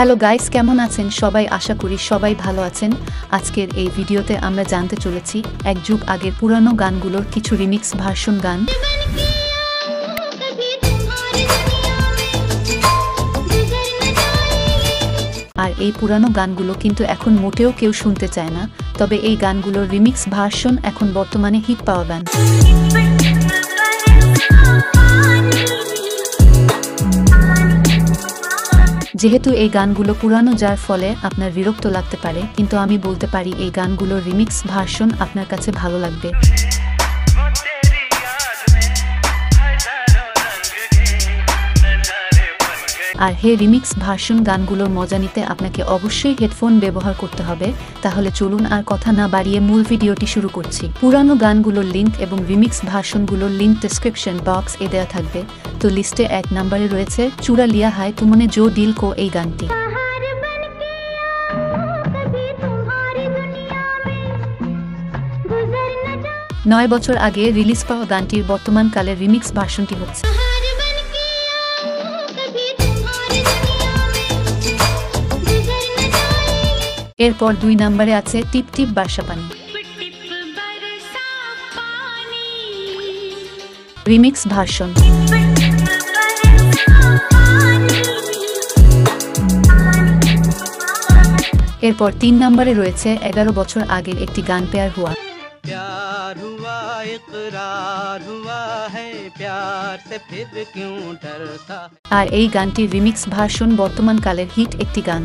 Hello guys, কেমন আছেন? সবাই আশা করি সবাই ভালো আছেন। আজকের এই ভিডিওতে আমরা জানতে চলেছি এক যুগ আগের পুরানো গানগুলোর কিছু রিমিক্স ভার্সন গান। আর এই পুরানো গানগুলো কিন্তু এখন মোটেও কেউ শুনতে চায় না, তবে এই গানগুলোর রিমিক্স ভার্সন এখন বর্তমানে হিট পাওয়া গান যেহেতু এই গানগুলো পুরানো, যার ফলে আপনার বিরক্ত লাগতে পারে, কিন্তু আমি বলতে পারি এই গানগুলোর রিমিক্স ভার্সন আপনার কাছে ভালো লাগবে। আর হে রিমিক্স ভার্সন গানগুলোর মজা নিতে আপনাকে অবশ্যই হেডফোন ব্যবহার করতে হবে। তাহলে চলুন আর কথা না বাড়িয়ে মূল ভিডিওটি শুরু করছি। পুরানো গানগুলোর লিঙ্ক এবং রিমিক্স ভার্সনগুলোর লিঙ্ক ডিসক্রিপশন বক্স এ দেওয়া থাকবে। সংক্ষিপ্ত লিস্টে এক নাম্বারে রয়েছে চূড়া লিয়া হায় তুমনে জো ডিল কো এই গানটি? নয় বছর আগে রিলিজ পাওয়া গানটির বর্তমান কালের রিমিক্স ভার্সনটি হচ্ছে। এরপর দুই নাম্বারে আছে টিপ টিপ পানি। রিমিক্স ভার্সন এরপর তিন নম্বরে রয়েছে এগারো বছর আগের একটি গান পেয়ার হুয়া प्यार हुआ इकरार हुआ है प्यार से फिर क्यों डरता আর এই গানটির রিমিক্স ভার্সন বর্তমানকালের হিট একটি গান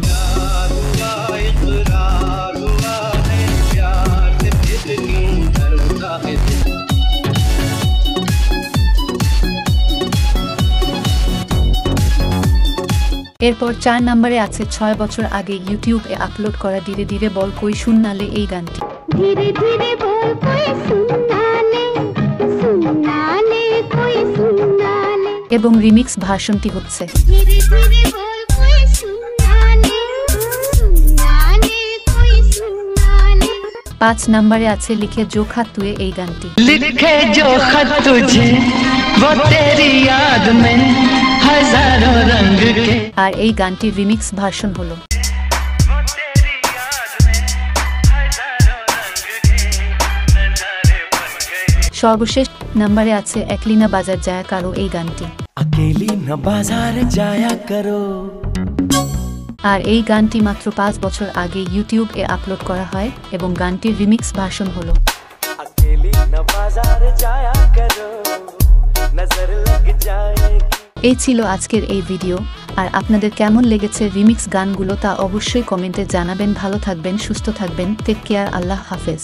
এরপর চার নম্বরে আছে ছয় বছর আগে ইউটিউবে আপলোড করা ধীরে ধীরে বল কই শুননালে এই গানটি धीरे धीरे बोल कोई सुनना ले सुनना ले कोई सुनना ले এবং রিমিক্স ভার্সনটি হচ্ছে धीरे धीरे बोल कोई सुनना ले सुनना ले कोई सुनना ले পাঁচ নম্বরে আছে লিখে জো খাতুয়ে এই গানটি लिखे जो खत तुझे वो तेरी याद में हजारों रंग के আর এই গানটি রিমিক্স ভার্সন হলো। সর্বশেষ নাম্বারে আছে একলিনা বাজার যায়া কারও এই গানটি। আর এই গানটি মাত্র পাঁচ বছর আগে ইউটিউব এ আপলোড করা হয় এবং গানটির রিমিক্স ভার্সন হলো। এই ছিল আজকের এই ভিডিও। আর আপনাদের কেমন লেগেছে রিমিক্স গানগুলো তা অবশ্যই কমেন্টে জানাবেন। ভালো থাকবেন, সুস্থ থাকবেন। টেক কেয়ার, আল্লাহ হাফেজ।